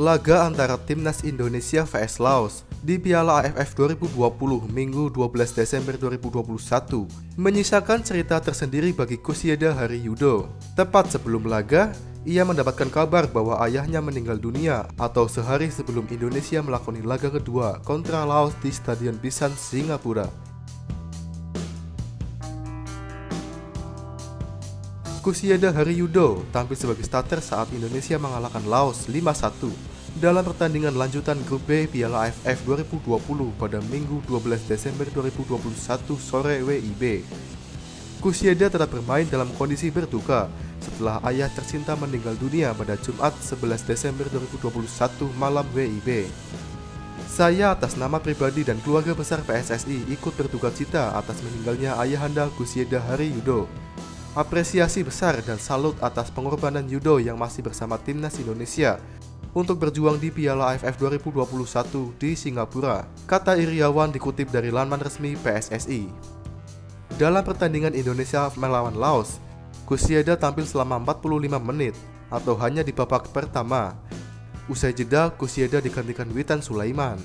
laga antara timnas Indonesia vs Laos di Piala AFF 2020 Minggu 12 Desember 2021 menyisakan cerita tersendiri bagi Kusieda Hari Yudo. Tepat sebelum laga, ia mendapatkan kabar bahwa ayahnya meninggal dunia atau sehari sebelum Indonesia melakoni laga kedua kontra Laos di Stadion Bisan, Singapura. Kusieda Hari Yudo tampil sebagai starter saat Indonesia mengalahkan Laos 5-1 dalam pertandingan lanjutan grup B Piala AFF 2020 pada Minggu 12 Desember 2021 sore WIB. Kusieda tetap bermain dalam kondisi berduka setelah ayah tercinta meninggal dunia pada Jumat 11 Desember 2021 malam WIB. Saya atas nama pribadi dan keluarga besar PSSI ikut berduka cita atas meninggalnya ayahanda Kusieda Hari Yudo apresiasi besar dan salut atas pengorbanan Yudo yang masih bersama timnas Indonesia untuk berjuang di Piala AFF 2021 di Singapura, kata Iriawan dikutip dari laman resmi PSSI. Dalam pertandingan Indonesia melawan Laos, Kusieda tampil selama 45 menit atau hanya di babak pertama. Usai jeda, Kusieda digantikan Witan Sulaiman.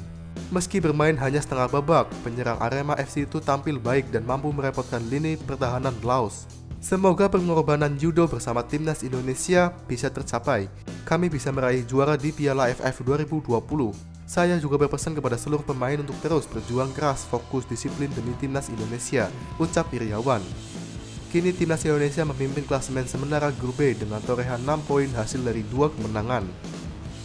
Meski bermain hanya setengah babak, penyerang Arema FC itu tampil baik dan mampu merepotkan lini pertahanan Laos. Semoga pengorbanan judo bersama timnas Indonesia bisa tercapai. Kami bisa meraih juara di Piala AFF 2020. Saya juga berpesan kepada seluruh pemain untuk terus berjuang keras fokus disiplin demi timnas Indonesia, ucap Iriawan. Kini timnas Indonesia memimpin klasemen sementara grup B dengan torehan 6 poin hasil dari dua kemenangan.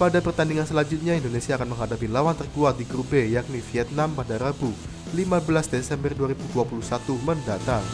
Pada pertandingan selanjutnya, Indonesia akan menghadapi lawan terkuat di grup B yakni Vietnam pada Rabu 15 Desember 2021 mendatang.